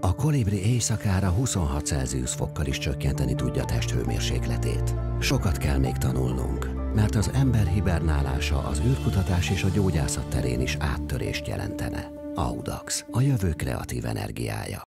A kolibri éjszakára 26 Celsius fokkal is csökkenteni tudja testhőmérsékletét. Sokat kell még tanulnunk, mert az ember hibernálása az űrkutatás és a gyógyászat terén is áttörést jelentene. Audax, a jövő kreatív energiája.